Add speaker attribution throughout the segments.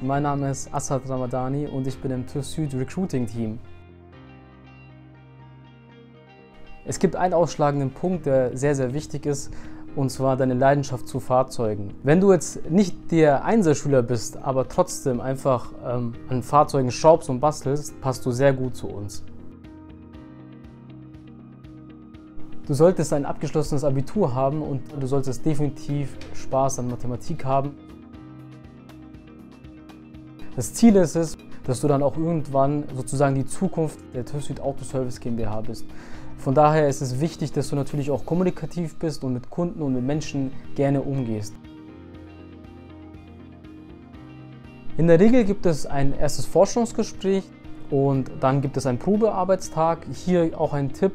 Speaker 1: mein Name ist Assad Ramadani und ich bin im TÜV Süd Recruiting Team. Es gibt einen ausschlagenden Punkt, der sehr, sehr wichtig ist, und zwar deine Leidenschaft zu Fahrzeugen. Wenn du jetzt nicht der Einserschüler bist, aber trotzdem einfach ähm, an Fahrzeugen schraubst und bastelst, passt du sehr gut zu uns. Du solltest ein abgeschlossenes Abitur haben und du solltest definitiv Spaß an Mathematik haben. Das Ziel ist es, dass du dann auch irgendwann sozusagen die Zukunft der TÜV Süd Auto Service GmbH bist. Von daher ist es wichtig, dass du natürlich auch kommunikativ bist und mit Kunden und mit Menschen gerne umgehst. In der Regel gibt es ein erstes Forschungsgespräch und dann gibt es einen Probearbeitstag. Hier auch ein Tipp,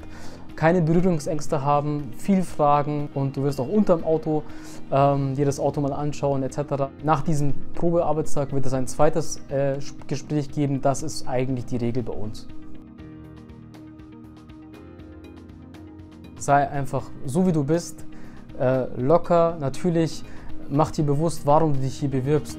Speaker 1: keine Berührungsängste haben, viel fragen und du wirst auch unterm Auto ähm, dir das Auto mal anschauen etc. Nach diesem Probearbeitstag wird es ein zweites äh, Gespräch geben. Das ist eigentlich die Regel bei uns. Sei einfach so wie du bist, äh, locker, natürlich, mach dir bewusst, warum du dich hier bewirbst.